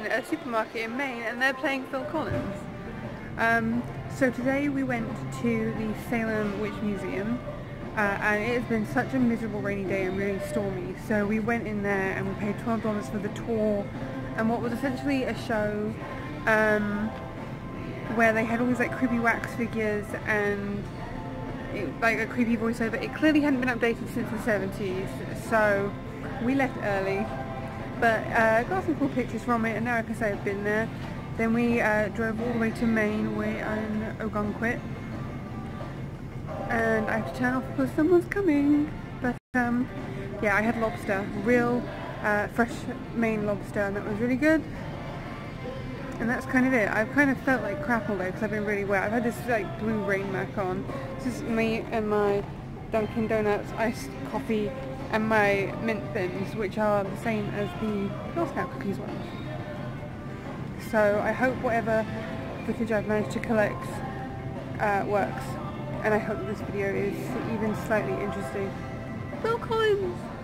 In a supermarket in Maine and they're playing Phil Collins. Um, so today we went to the Salem Witch Museum uh, and it has been such a miserable rainy day and really stormy so we went in there and we paid $12 for the tour and what was essentially a show um, where they had all these like creepy wax figures and it, like a creepy voiceover. It clearly hadn't been updated since the 70s so we left early but uh, got some cool pictures from it and now I can say I've been there. Then we uh, drove all the way to Maine, we're in Ogunquit and I have to turn off because someone's coming but um, yeah I had lobster, real uh, fresh Maine lobster and that was really good and that's kind of it. I've kind of felt like crap all day because I've been really wet. I've had this like blue rain mac on. This is me and my Dunkin' Donuts iced coffee and my mint thins, which are the same as the Girl Scout cookies ones. So I hope whatever footage I've managed to collect uh, works, and I hope this video is even slightly interesting. Collins!